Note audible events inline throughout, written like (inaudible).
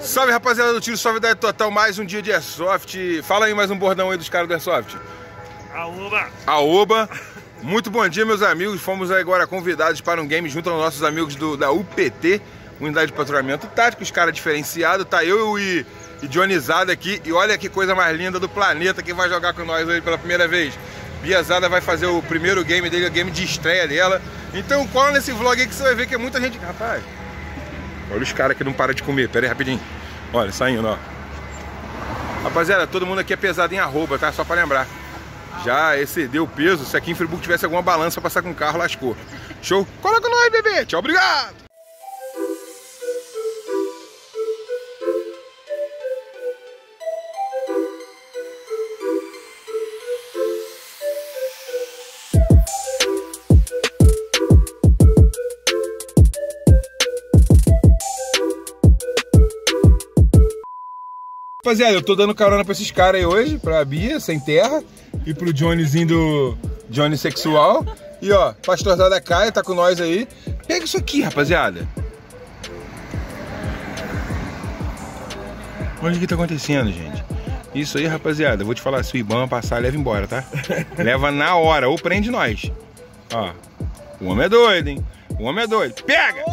Salve rapaziada do Tiro Suavidade Total, mais um dia de Airsoft. Fala aí mais um bordão aí dos caras do Airsoft. Aoba! Aoba! Muito bom dia, meus amigos. Fomos agora convidados para um game junto aos nossos amigos do, da UPT, Unidade de Patrulhamento Tático, os caras diferenciados. Tá eu e, e Dionizada aqui. E olha que coisa mais linda do planeta quem vai jogar com nós hoje pela primeira vez. Biazada vai fazer o primeiro game dele, o game de estreia dela. Então cola nesse vlog aí que você vai ver que é muita gente. Rapaz, olha os caras que não param de comer. Pera aí rapidinho. Olha, saindo, ó. Rapaziada, todo mundo aqui é pesado em arroba, tá? Só pra lembrar. Já excedeu o peso. Se aqui em Friburgo tivesse alguma balança pra passar com o carro, lascou. Show? Coloca nós, bebê. Tchau, obrigado. Rapaziada, eu tô dando carona pra esses caras aí hoje, pra Bia, sem terra, e pro Johnnyzinho do Johnny Sexual. E ó, pastorzada Caia tá com nós aí. Pega isso aqui, rapaziada. Olha o que tá acontecendo, gente. Isso aí, rapaziada, eu vou te falar, se o Ibama passar, leva embora, tá? (laughs) leva na hora, ou prende nós. Ó, o homem é doido, hein? O homem é doido. Pega!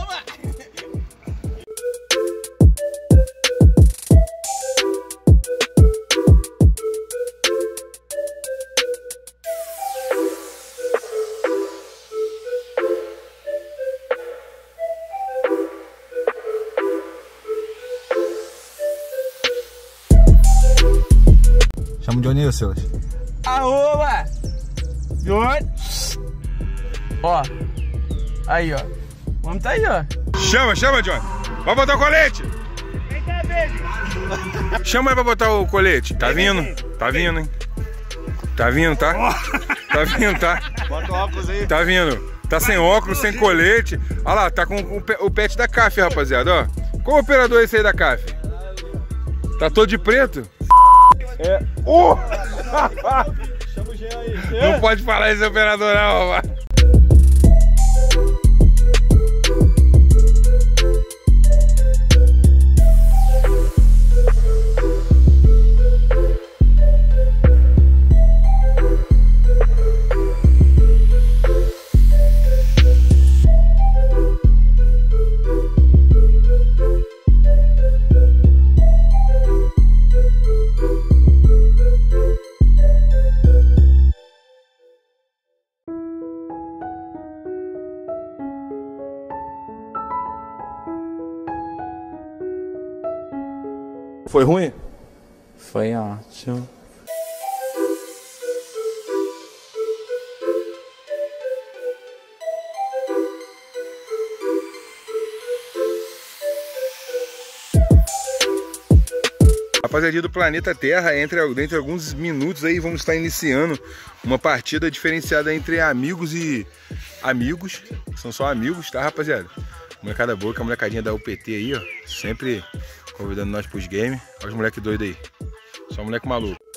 Chama o Johnny aí, Silas. Arroba! John! Ó, aí ó. O homem tá aí, ó. Chama, chama, John. Vai botar o colete. Vem cá, baby! Chama aí pra botar o colete. Tá vindo? Tá vindo, hein? Tá vindo, tá? Tá vindo, tá? Bota o óculos aí. Tá vindo. Tá sem óculos, sem colete. Olha lá, tá com o pet da CAF, rapaziada, ó. Qual operador é esse aí da CAF? Tá todo de preto? É. Uh! (laughs) Chama o Jean aí. Não pode falar esse operador, não, rapaz. Foi ruim? Foi ótimo. Rapaziada do Planeta Terra, entre, dentro de alguns minutos aí vamos estar iniciando uma partida diferenciada entre amigos e amigos, são só amigos, tá rapaziada? Molecada boa, que a molecadinha da UPT aí, ó, sempre convidando nós pros games. Olha os moleque doido aí, só moleque maluco.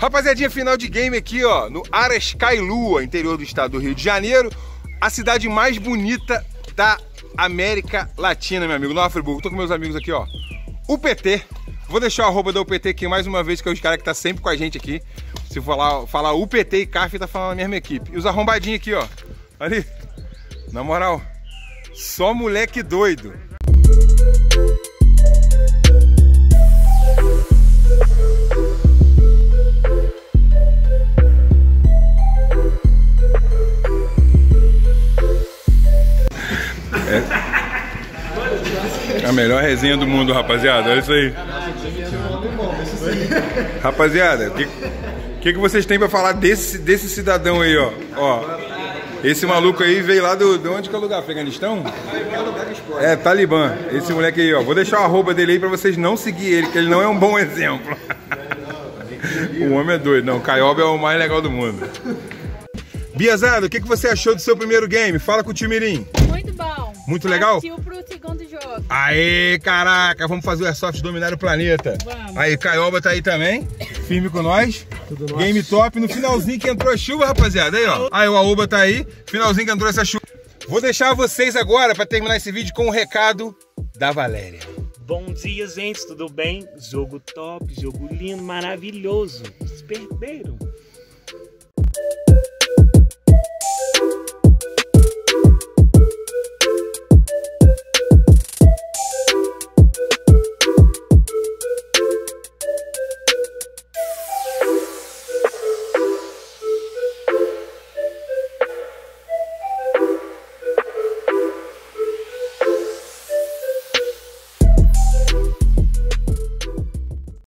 Rapaziadinha, final de game aqui, ó, no Arascailua, interior do estado do Rio de Janeiro, a cidade mais bonita da América Latina, meu amigo, Nova Friburgo. Tô com meus amigos aqui, ó, UPT. Vou deixar o arroba da UPT aqui mais uma vez, que é os caras que tá sempre com a gente aqui. Se falar, falar UPT e CAF, tá falando a mesma equipe. E os arrombadinhos aqui, ó, ali, na moral, só moleque doido. Melhor resenha do mundo, rapaziada. Olha isso aí. Rapaziada, o que, que, que vocês têm pra falar desse, desse cidadão aí, ó? Ó. Esse maluco aí veio lá do. De onde que é o lugar? Afeganistão? É, Talibã. Esse moleque aí, ó. Vou deixar o arroba dele aí pra vocês não seguir ele, que ele não é um bom exemplo. (laughs) o homem é doido. Não, o Caioba é o mais legal do mundo. Biazado, o que, que você achou do seu primeiro game? Fala com o Timirim. Muito bom. Muito legal? Partiu. Aê, caraca, vamos fazer o Airsoft dominar o planeta. Vamos. Aí, Caioba tá aí também, firme com nós. Game top, no finalzinho que entrou a chuva, rapaziada. Aí, ó. Aí o Aoba tá aí, finalzinho que entrou essa chuva. Vou deixar vocês agora pra terminar esse vídeo com o recado da Valéria. Bom dia, gente, tudo bem? Jogo top, jogo lindo, maravilhoso. Vocês perderam.